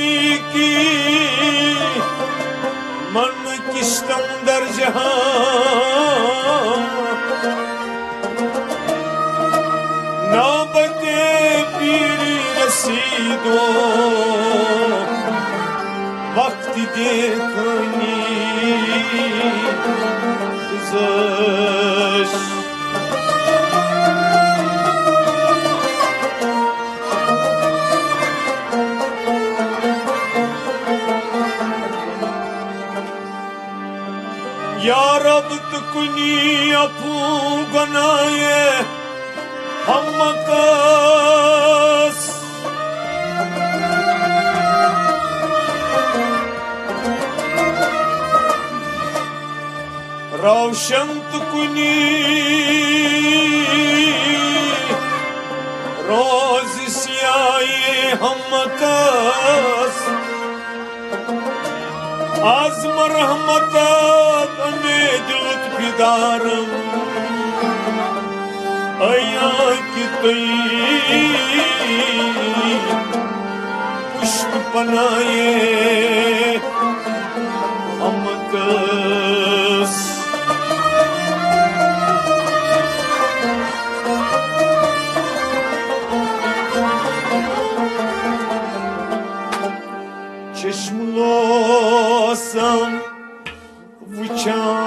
تخمینی کی من کشتم در جهان نوبت پیری رسید و وقتی دیتنی گذشت کنی اپو گنائے ہم مکاس روشنت کنی روز سیائی ہم کاس آزم رحمت امید دیدارم آیا که توی پشت پنایه همکس چشم لاسم و چند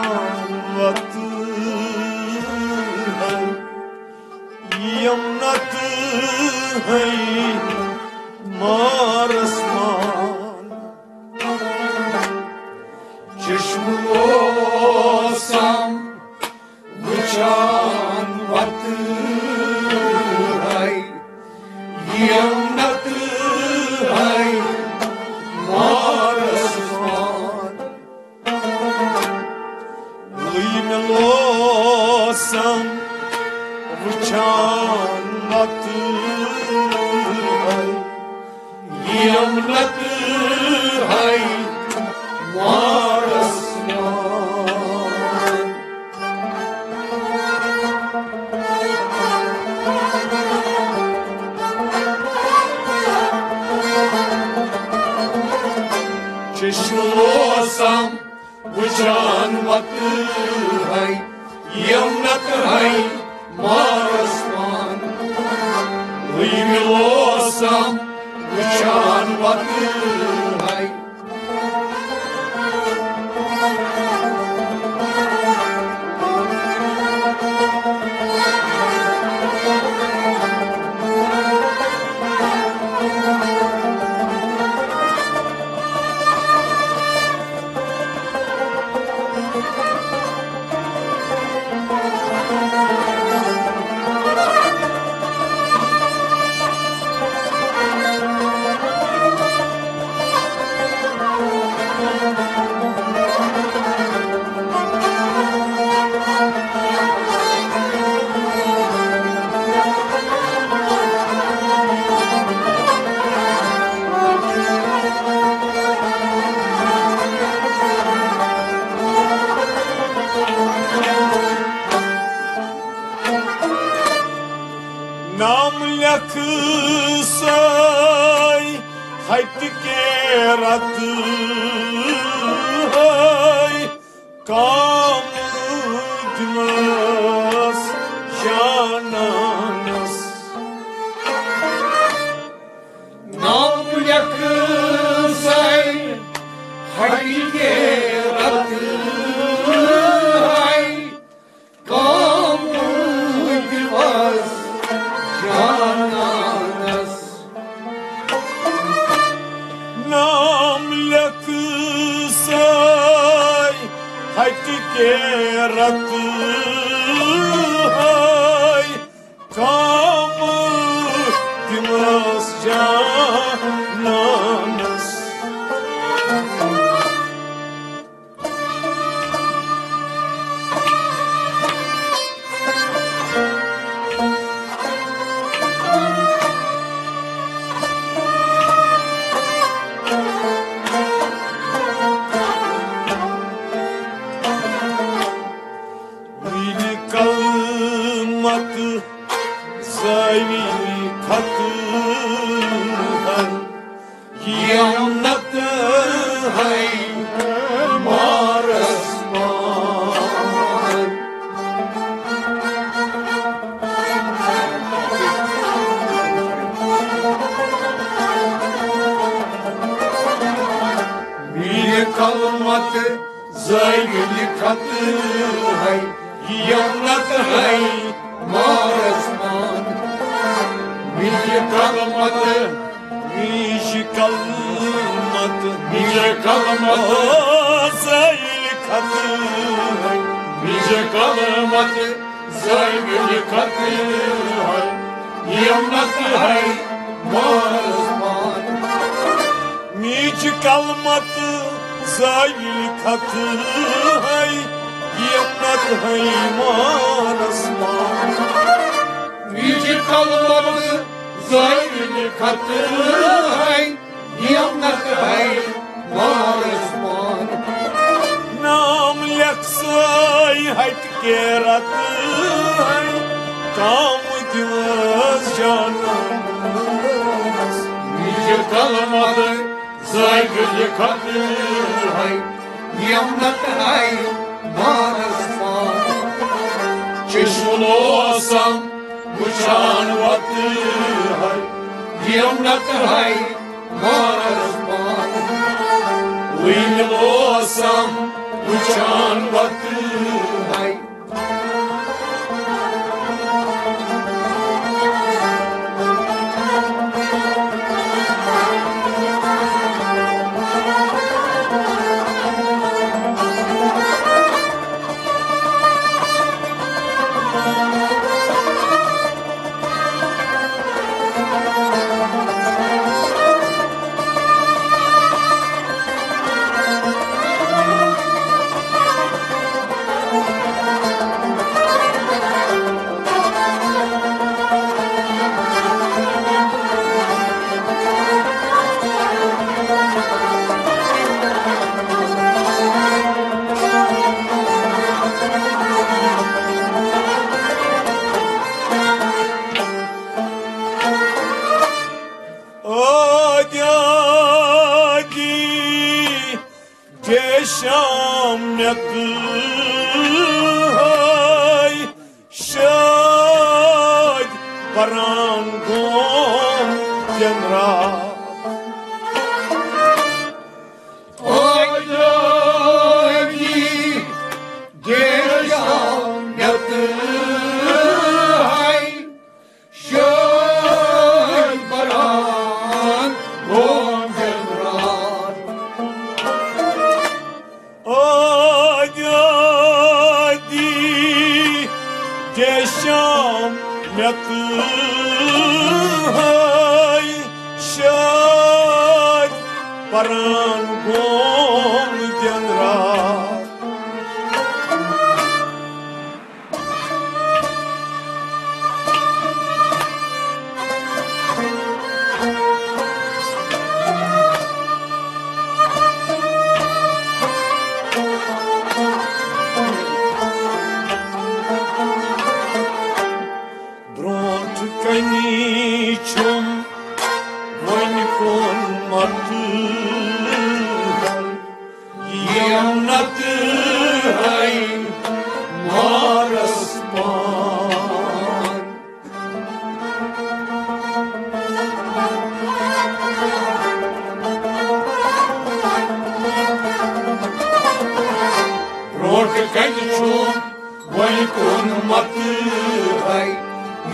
आई हट के रत आई काम güvez canımız Nice kalmadı saygılı kadın hay Yanmak hay marasma Çeşmul olsam bıçağın vattı hay Yanmak hay marasma Uyumlu olsam John baktı Karankum Cemra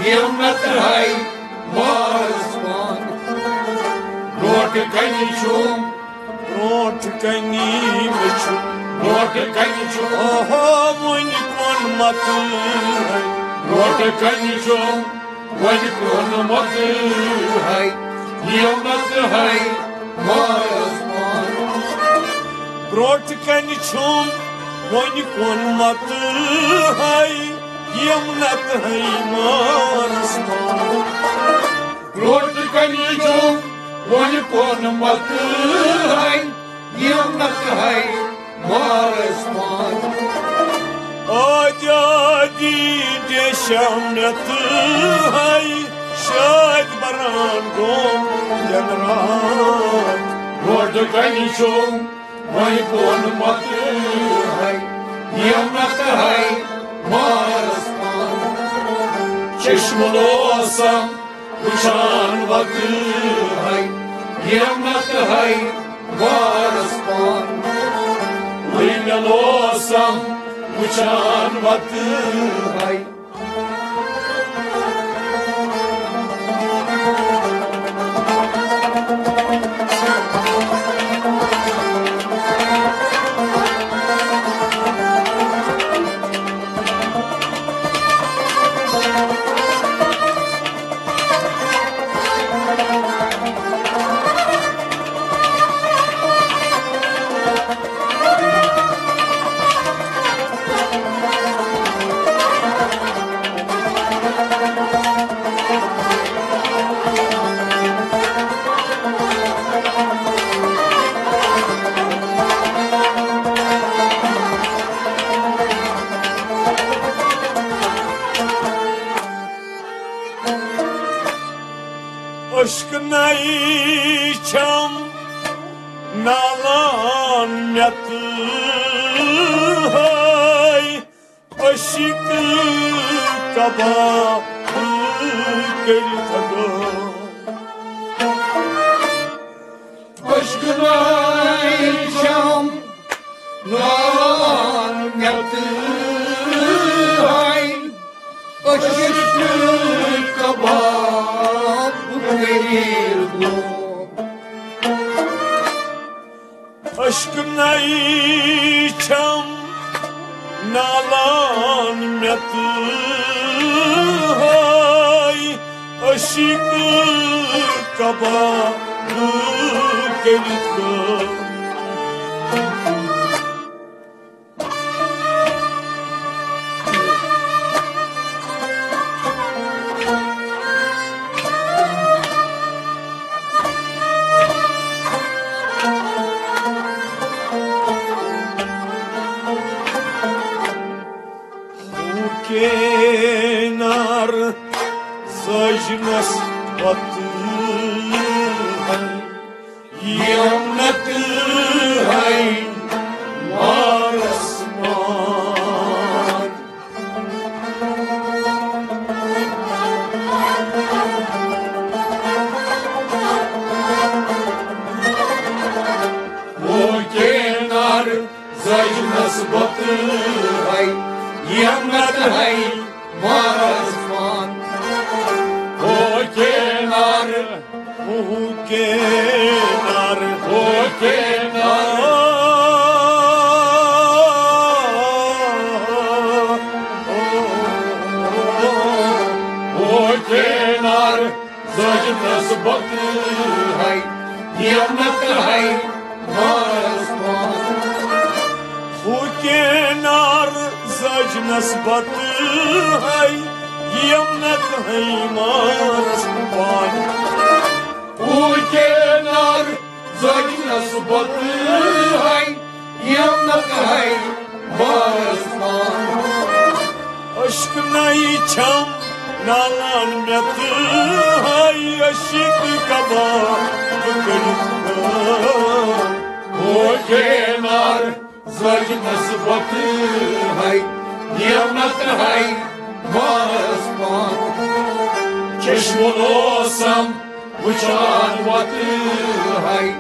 kilometerhei Marsman. Norke kan je tjom, norke kan je tjom, norke kan je tjom. Aha, moin kon materhei. Norke kan je tjom, moin kon materhei. Kilometerhei Marsman. Norke kan je tjom, moin kon materhei. يملت هيمارستون برونت كنيجو ونكون مطلعي يملت هيمارستون آجادي جشمنت هاي شاد بران قوم جنران برونت كنيجو ونكون مطلعي يملت هيمارستون man. Çeşmeli olsam uçan vakti hay Yemnat hay varasman Limyalı olsam uçan vakti hay Zajnas batı hay Yamnat hay Marasman Çeşmol olsam Uçan vatı hay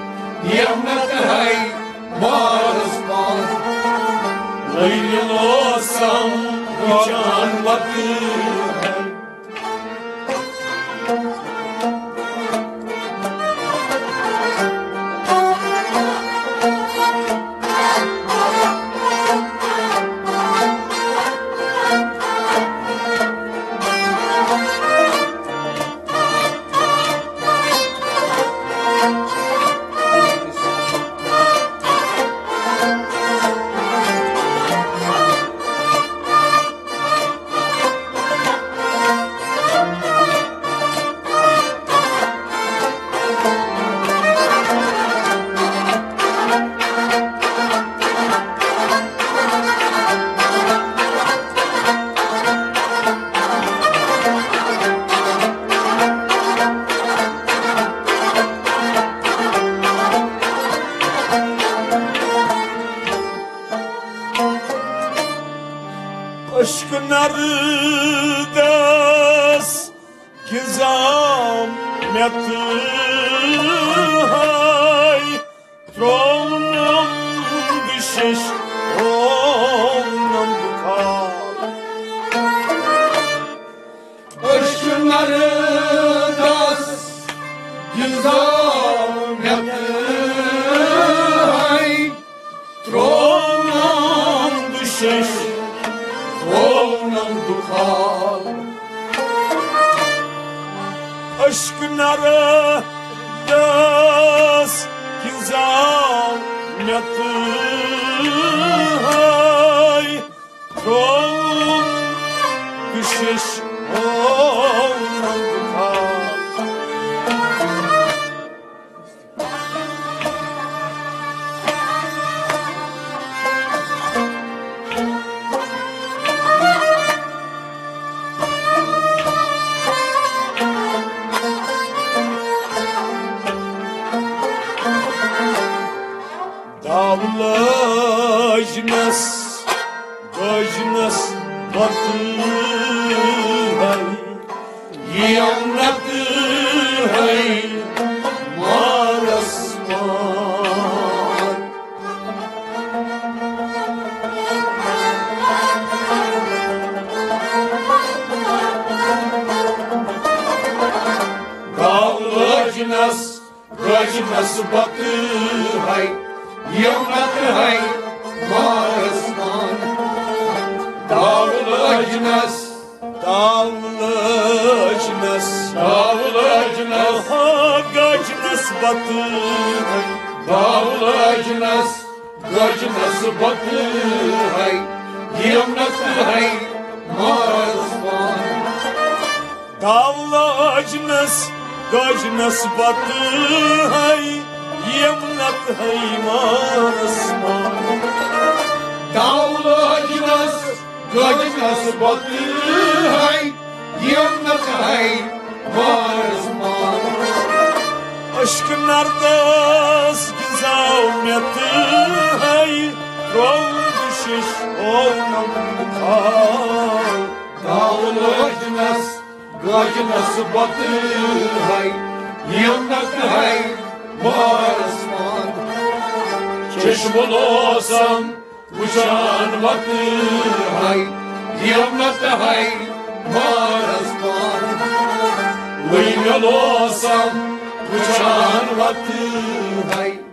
Gacınas battı hay. Yanlattı hay. Marasman Gavlacınas davlajnas, Gavlacınas aha gajnas batı hay, Bağlacınas, gacınas batı hay, yamnatı hay, marazman. davlajnas, gajnas batı hay, yemnat hay marasman. Bağlacınas, gacınas batı hay, yamnatı hay, marazman. Aşkın ardas gizameti hay Rol düşüş olmam kal Bağlacınas, gacınas batı hay, yamnatı hay, marazman. Çeşmul olsam uçan vakti hay. Diyamlatta hay. Marazman Uyuyor olsam uçan vakti hay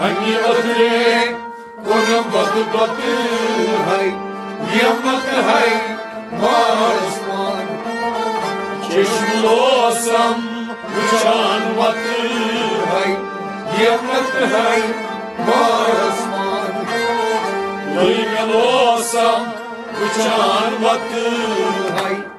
Hani atre konam batu batu hay. Yamnatı hay Marasman Çeşmil olsam uçan vatı hay. Yamnatı hay Marasman Kıymel olsam uçan vatı hay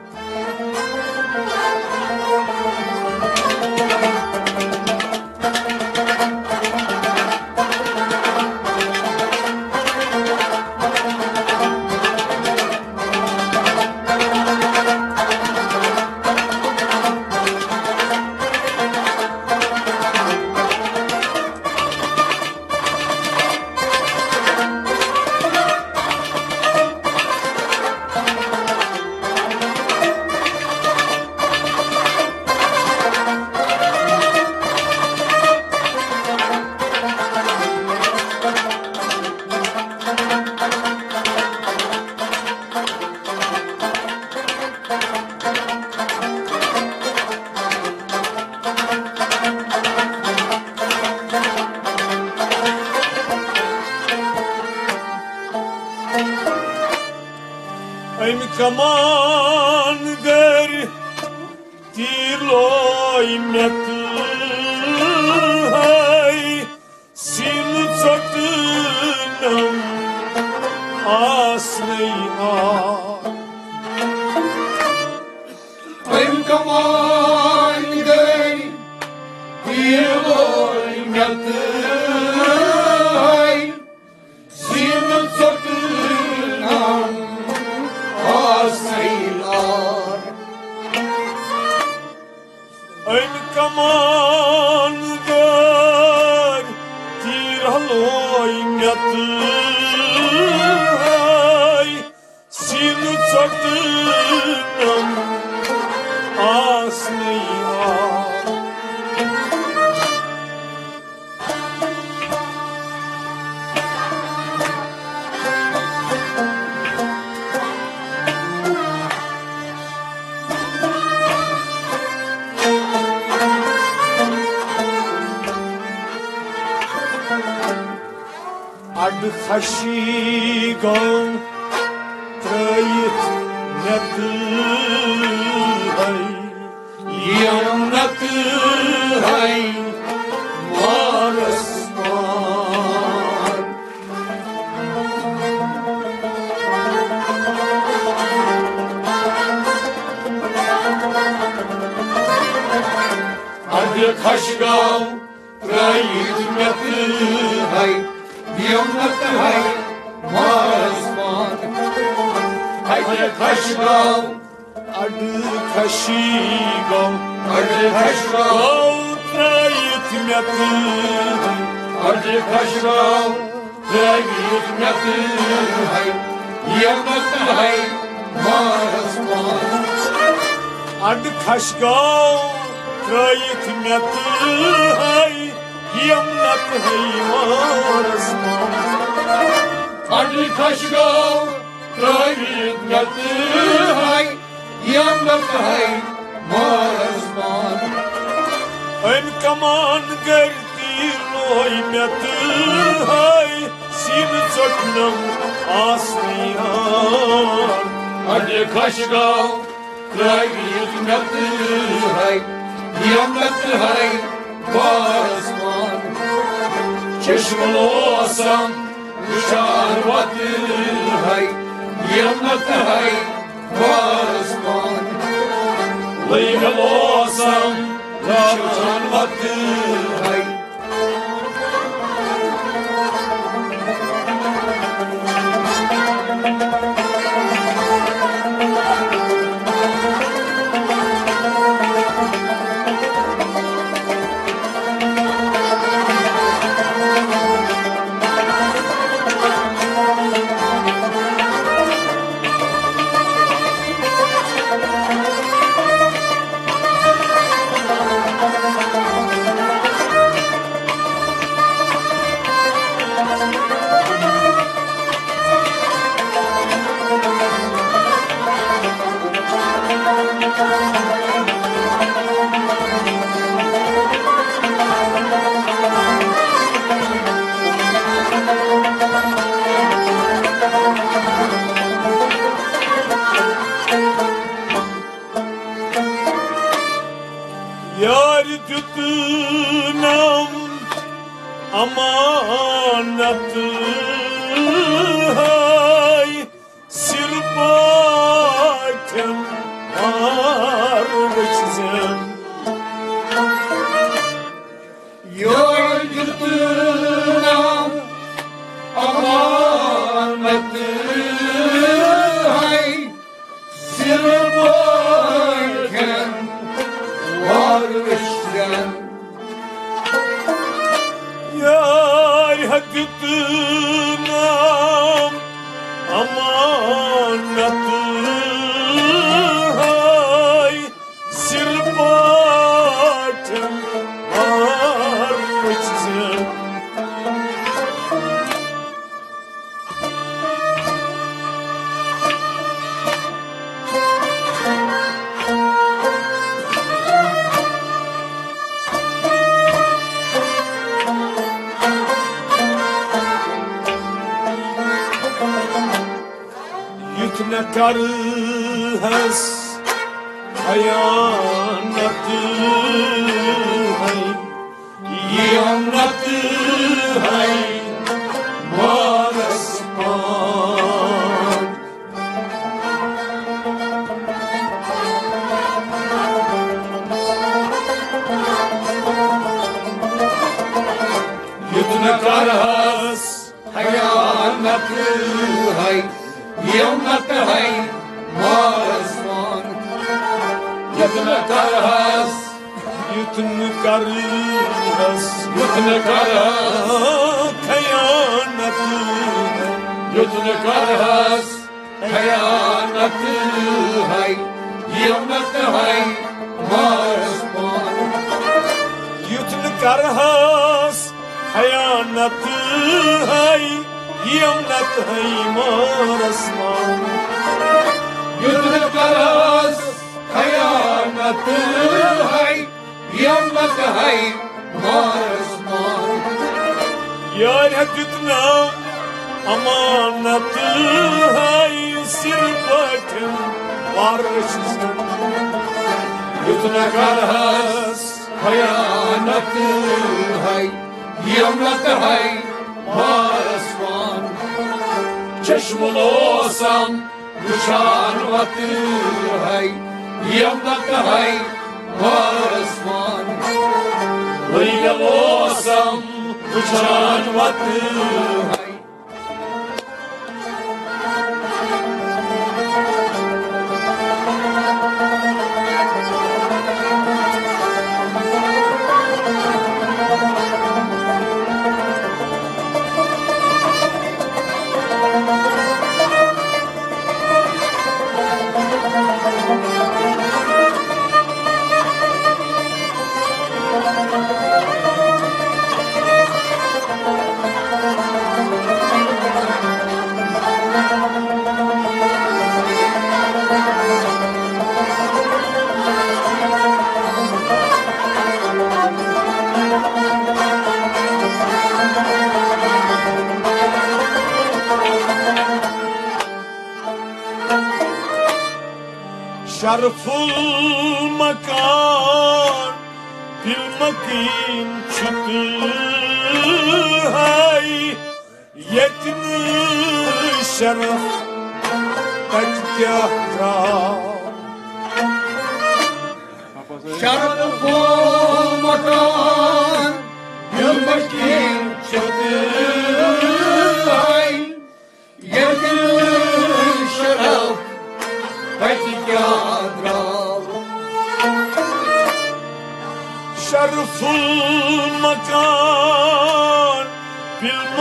Lord. Hay khashigam Ad khashigam Ad khashigam. trayit natay Ad khashigam trayit natay hay Yanatı hay Marasman Ad khashgaon trayit myatay yamnat haymaras Ad khashgaon trayit myatay hay. Yanatı hay. Marasman Em kaman gertir loy myatay sin choknam asmıyor Hadi kaşgal Kraj yutmaktı hay Yanmaktı karas man, čišmulosam, šarvati lirhai, jemnatai, karas man, laikalosam, šarvati lirhai. கரு Sirbatem varışsın Yutne karhas Hayanatı hay Yanatı hay Marsman Çeşmul olsam Uçan vatı hay Yanatı hay Marsman Lıygal olsam Uçan vatı hay Şerful makan Bilmekin çıktı hay. Yetmiş şeref Tezgahta Şarap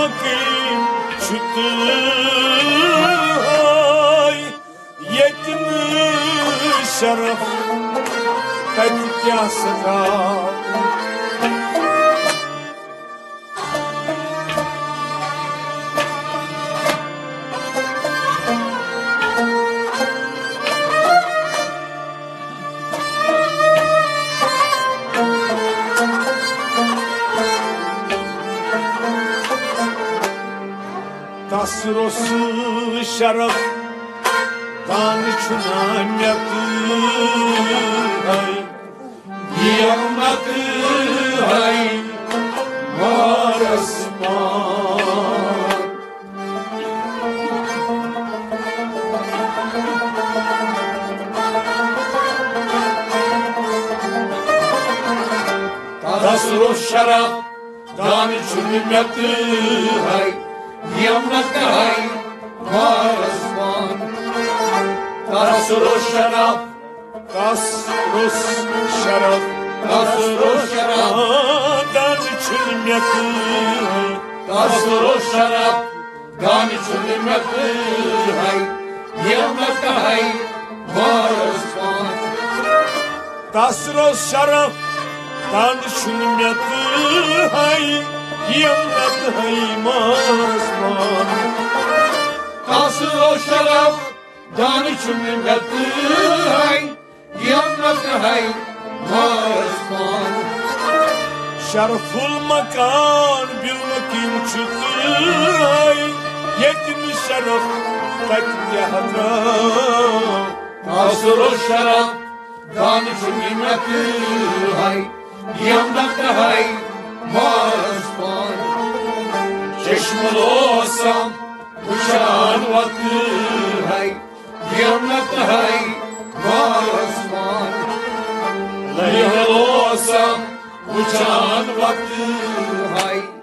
Bilmekin çıktı. Hay Yetmiş şeref. Tezgahta Tasrosu şarap Tasros şarap. Tasro şarap. Tanışınan yaptı Tasro şarap. Dani çürüm yaptı hay Yanmadı hay. Marasman Tasros şarap Tanışınan yaptı hay Yanmadı hay. Mazman Tasro şarap Dani çürüm yaptı hay Yanmadı hay Marasman Şerful makan bilmekin çıktı ay Yetmiş şeref Tezgahta Tasro şarap Dani çürüm yaptı hay Yanmadı hay Marasman Çeşmeli olsam Uçağın vakti. Hay Yanmadı hay Marasman Leyhel olsam Uçağın vakti hay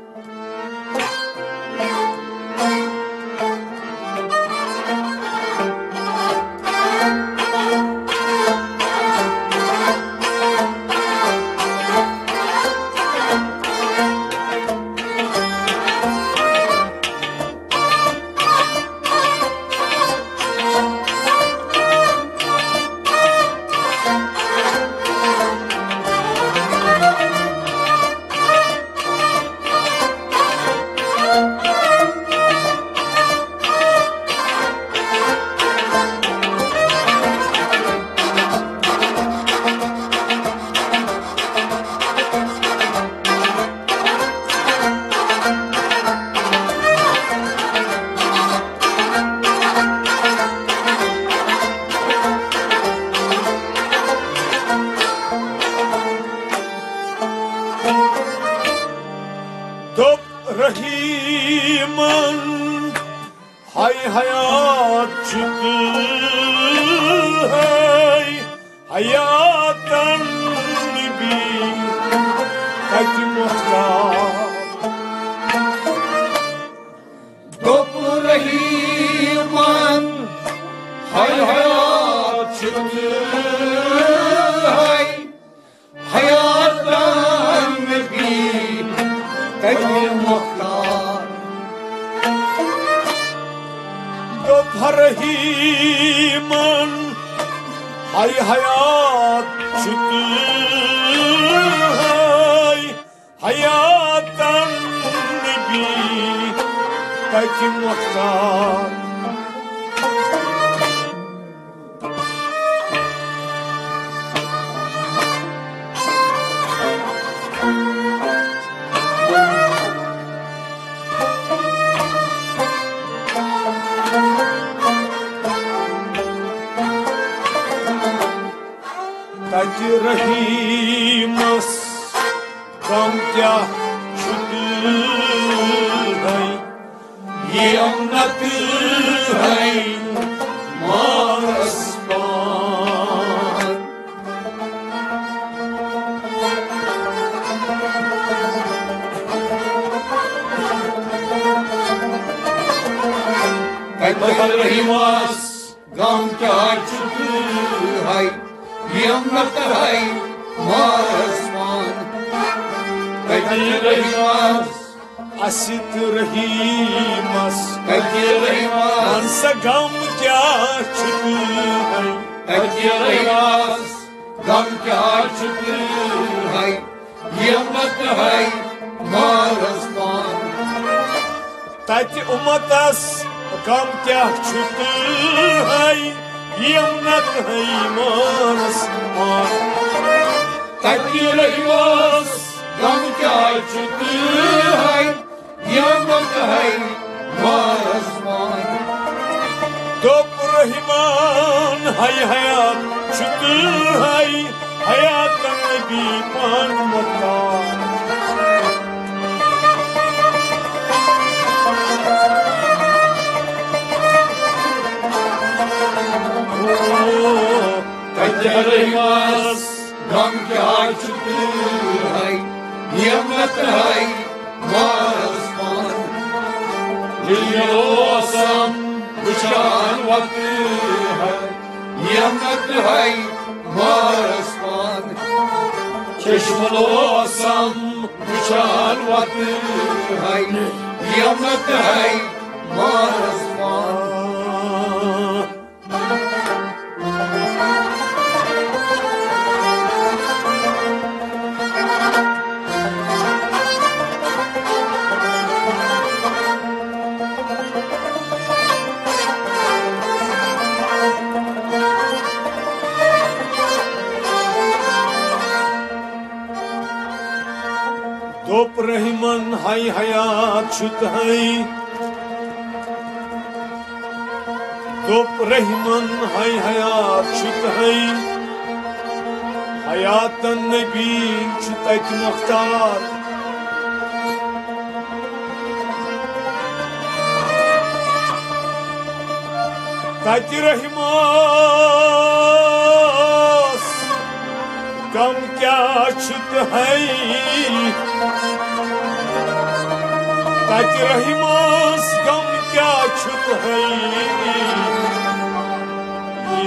قدر گم غم گرچه بهیمی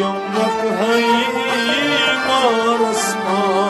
یا نبهیمی ما رسمان.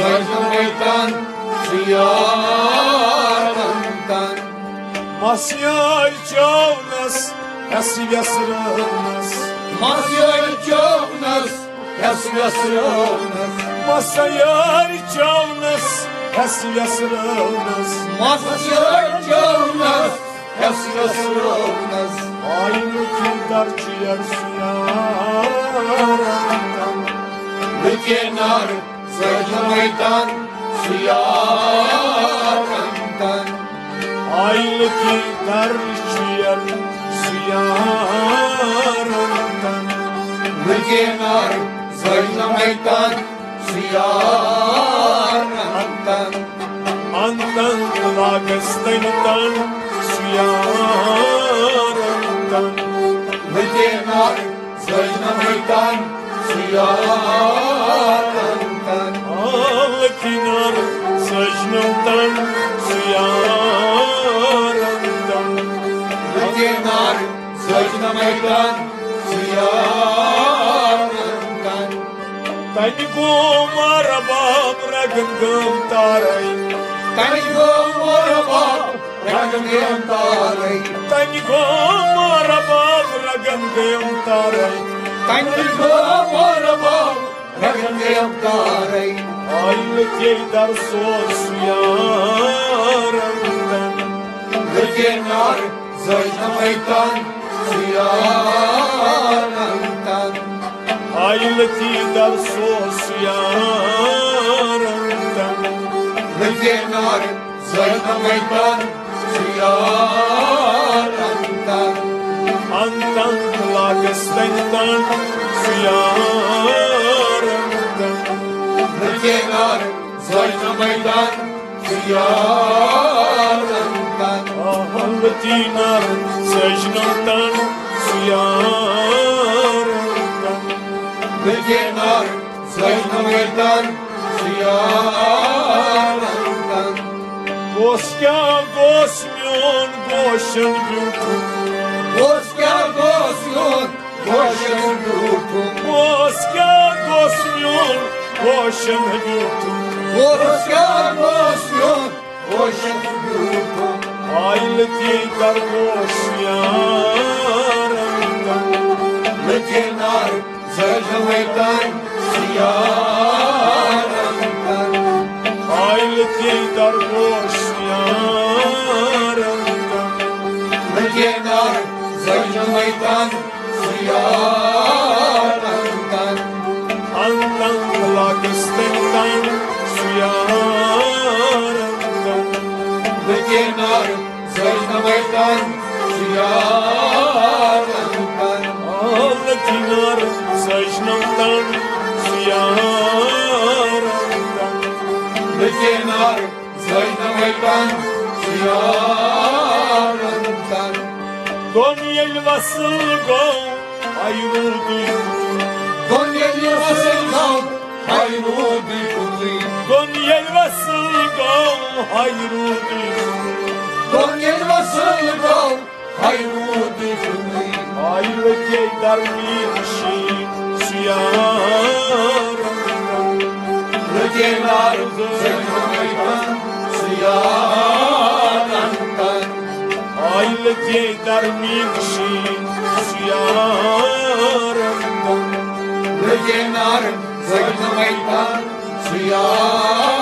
Görmekten ziyaretten Masyar çoğunas Nasip yasırılmaz Masyar çoğunas Nasip yasırılmaz Masyar çoğunas Nasip yasırılmaz Masyar çoğunas Nasip yasırılmaz Aynı kildar ciğer ziyaretten Bir kenar Sırtımdan suya kandan Aylı gider ciğer suya kandan Rıgenar zaylamaydan suya kandan Andan kılagıstaydan suya kandan Rıgenar zaylamaydan suya kandan Al kinar sajnamdan ziyarandan Al kinar sajnamdan ziyarandan Tani ko mara baab ragangam tarai Tani ko mara baab ragangam tarai Tani ko mara baab tarai Tani ko mara tango maraba, ragam tarai. Aileti dar sosyarandan Gecenar, zayna meytan, suyanantan. Aileti dar sosyarandan Gecenar, zayna meytan, suyanantan. Antan lagestentan suyarandan zayna meytan, suyanantan. Ahaletinar sejnantan suyarandan Gecenar, zayna meytan, suyanantan. Goska gosmyon goshen gürtüm Goska gosyon, goshen yurtum. Goska gosmyon goshen suyanantan. Zayna meytan, suyanantan. Ağletinar sejnandan suyarandan Gecenar, zayna meytan, suyanantan. Gonyel vasıl go ayrıldı Konyeli vasıldan, hayru dikuli. Gonyel vasıl go ayrıldı Konyeli vasıldan, hayru dikuli. Aileti darmışı suyarandan Gecenar, zayna meytan, suyanantan. Aileti darmışı suyarandan Gecenar, zayna meytan, suyanantan.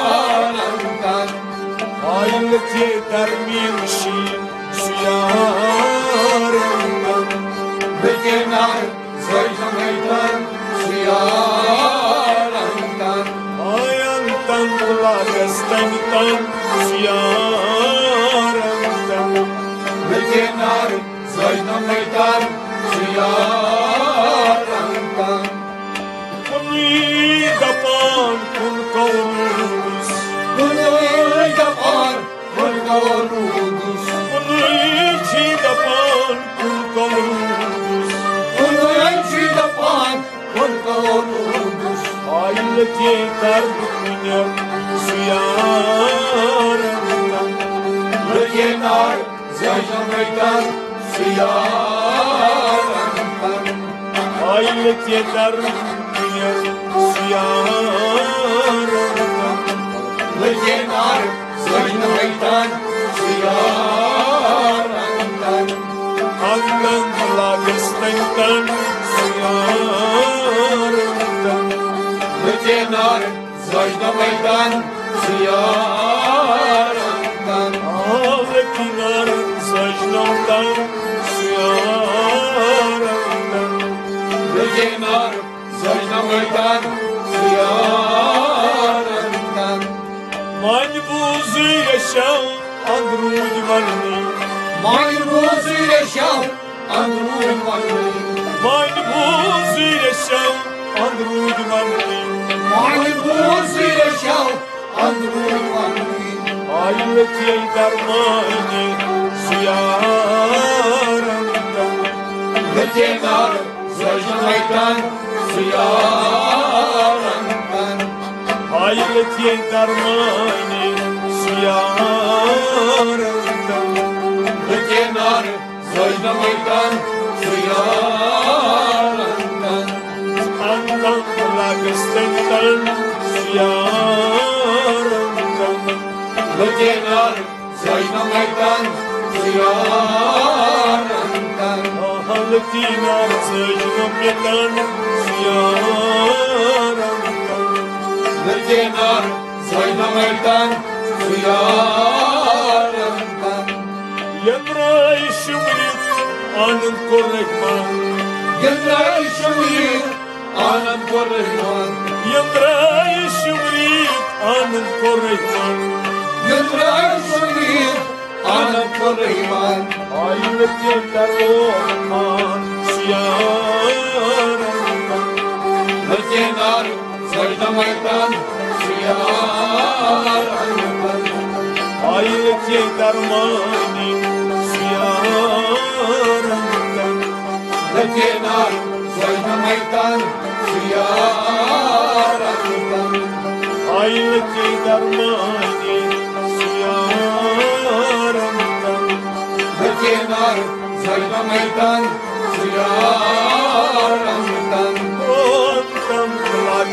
Hayaleti dermişim şu yarından Bekenar zayıf meydan şu yarından Hayalden kulak estendan şu yarından meydan şu vururuz. Kuni çi dapan kun kavrulus Bunu yapar, bunu vururuz. Aileti darbunya suyarandan Gecenar, zayna meytan, suyanantan. Aileti darbunya suyarandan Gecenar, zayna meytan, suyanantan. Andan lagestentan suyarandan Gecenar, zayna meytan, suyanantan. Ağletinar sajnandan suyarandan Gecenar, zayna meytan, suyanantan. Manbuzu yaşam andrud vanni Maymuzu yaşam, andrun vakti. Manbuzu yaşam andrud vanni Maymuzu yaşam, andrun vakti. Aileti darmani suyarandan Gecenar, zayna meytan, suyanantan. Aileti darmani suyarandan Gecenar, zayna meytan, suyanantan. Andan lagestentan suyarandan Gecenar, Zayna Meydan Ziyarantan Ahaletina Zeyna Meydan Ziyarantan Necenar Zayna Meydan yarımdan Yemre şimrit anın korrekman Yemre şimrit anın korrekman Yemre şimrit anın korrekman Yemre şimrit anın korrekman Ayıp yeter olman Siyarandan Hırkenar saydamaydan yar Ayeti dermani siyarımdan Lekenar söylemeykten siyarımdan Ayeti dermani siyarımdan Lekenar söylemeykten siyarımdan Ondan kulak